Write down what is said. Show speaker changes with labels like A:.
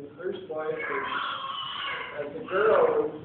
A: his first wife and as a girl, was